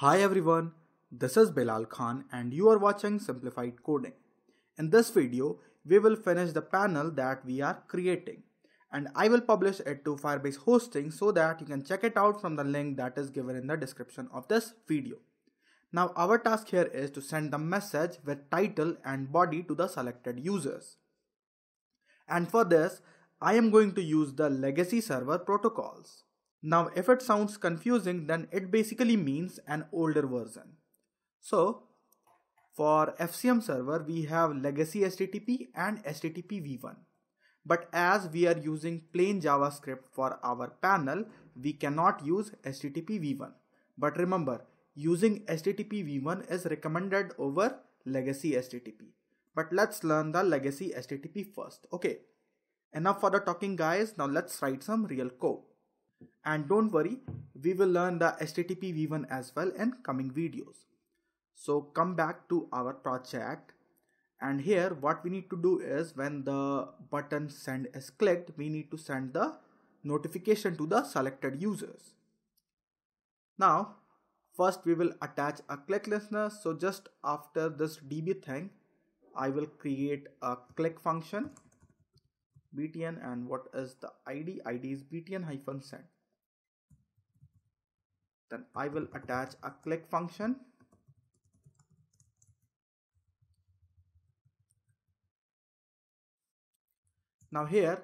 Hi everyone, this is Belal Khan and you are watching Simplified Coding. In this video, we will finish the panel that we are creating and I will publish it to Firebase hosting so that you can check it out from the link that is given in the description of this video. Now our task here is to send the message with title and body to the selected users. And for this, I am going to use the legacy server protocols. Now if it sounds confusing then it basically means an older version. So for FCM server we have legacy HTTP and HTTP v1. But as we are using plain JavaScript for our panel, we cannot use HTTP v1. But remember, using HTTP v1 is recommended over legacy HTTP. But let's learn the legacy HTTP first. Okay, enough for the talking guys. Now let's write some real code. And don't worry, we will learn the HTTP v1 as well in coming videos. So come back to our project and here what we need to do is when the button send is clicked, we need to send the notification to the selected users. Now first we will attach a click listener so just after this db thing I will create a click function btn and what is the id id is btn hyphen send then I will attach a click function. Now here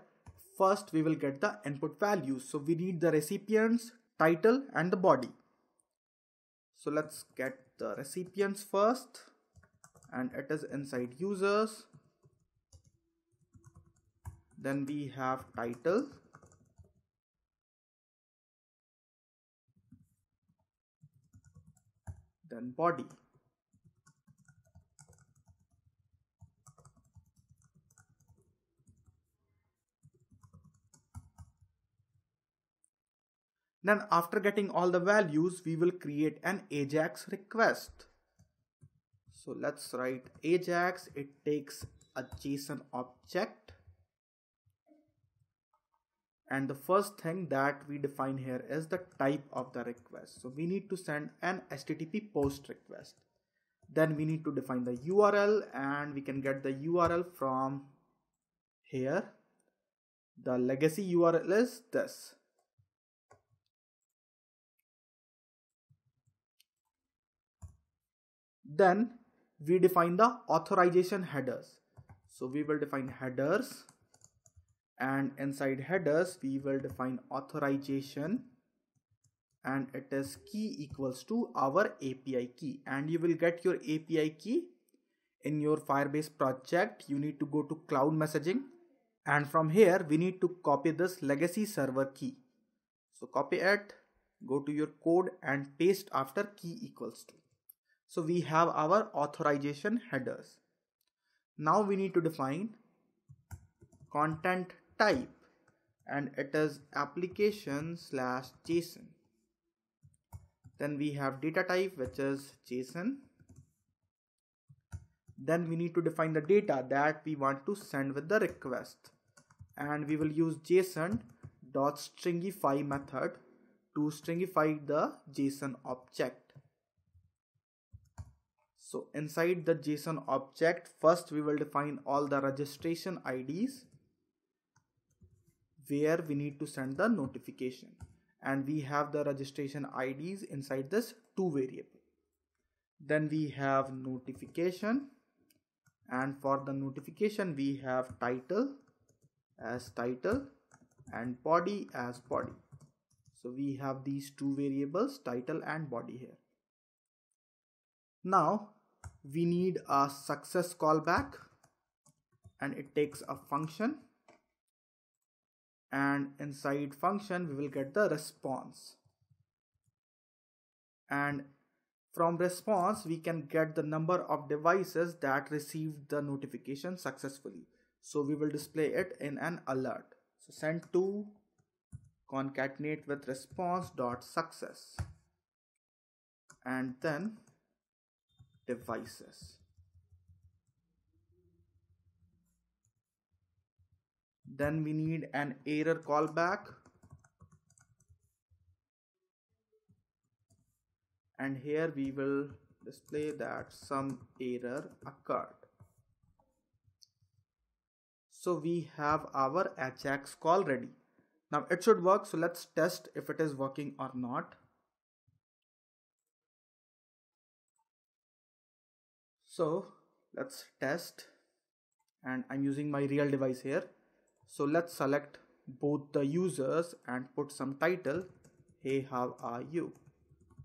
first we will get the input values. So we need the recipient's title and the body. So let's get the recipients first. And it is inside users then we have title then body Then after getting all the values, we will create an Ajax request. So let's write Ajax. It takes a JSON object. And the first thing that we define here is the type of the request. So we need to send an HTTP post request. Then we need to define the URL and we can get the URL from here. The legacy URL is this Then we define the authorization headers. So we will define headers and inside headers we will define authorization and it is key equals to our API key and you will get your API key in your Firebase project. You need to go to cloud messaging and from here we need to copy this legacy server key. So copy it, go to your code and paste after key equals to. So we have our authorization headers. Now we need to define content type and it is application slash JSON. Then we have data type which is JSON. Then we need to define the data that we want to send with the request and we will use JSON dot stringify method to stringify the JSON object. So inside the JSON object, first we will define all the registration IDs where we need to send the notification and we have the registration IDs inside this two variable. Then we have notification and for the notification we have title as title and body as body. So we have these two variables title and body here. Now we need a success callback and it takes a function and inside function we will get the response. And from response we can get the number of devices that received the notification successfully. So we will display it in an alert. So send to concatenate with response dot success. And then devices. Then we need an error callback. And here we will display that some error occurred. So we have our Ajax call ready. Now it should work so let's test if it is working or not. So let's test. And I'm using my real device here so let's select both the users and put some title. Hey how are you?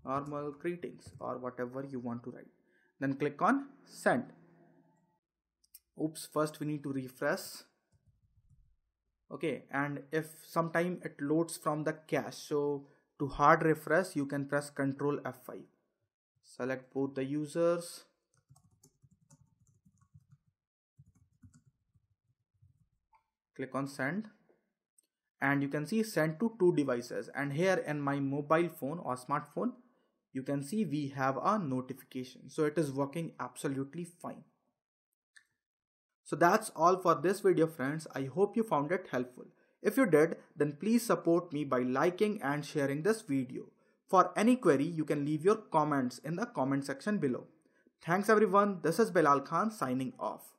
Normal greetings or whatever you want to write. Then click on send. Oops first we need to refresh. Okay and if sometime it loads from the cache so to hard refresh you can press ctrl f5 select both the users click on send. And you can see send to two devices. And here in my mobile phone or smartphone you can see we have a notification. So it is working absolutely fine. So that's all for this video friends. I hope you found it helpful. If you did then please support me by liking and sharing this video. For any query you can leave your comments in the comment section below. Thanks everyone. This is Belal Khan signing off